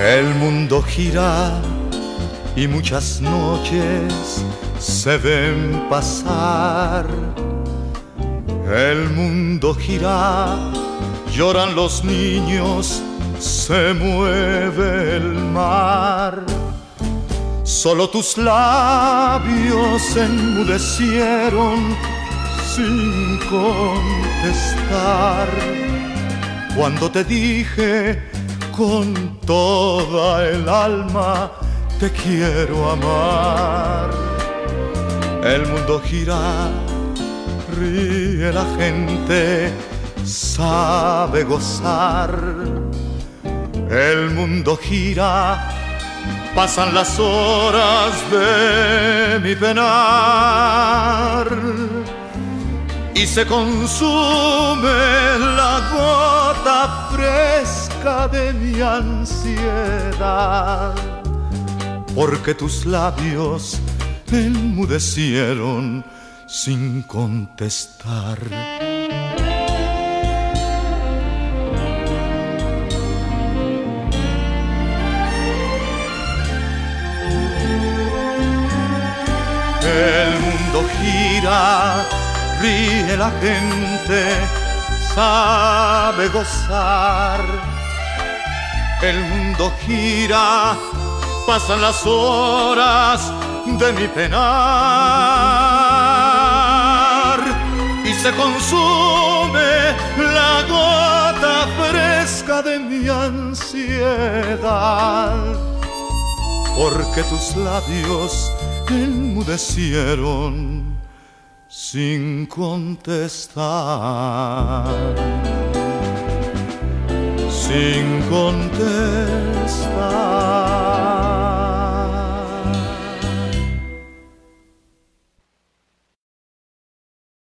El mundo gira y muchas noches se ven pasar. El mundo gira, lloran los niños, se mueve el mar. Solo tus labios enmudecieron sin contestar. Cuando te dije con toda el alma, te quiero amar. El mundo gira, ríe la gente, sabe gozar. El mundo gira, pasan las horas de mi penar y se consume la gota fresca de mi ansiedad, porque tus labios enmudecieron sin contestar. El mundo gira ríe la gente, sabe gozar. El mundo gira, pasan las horas de mi penar y se consume la gota fresca de mi ansiedad, porque tus labios enmudecieron sin contestar, sin contestar.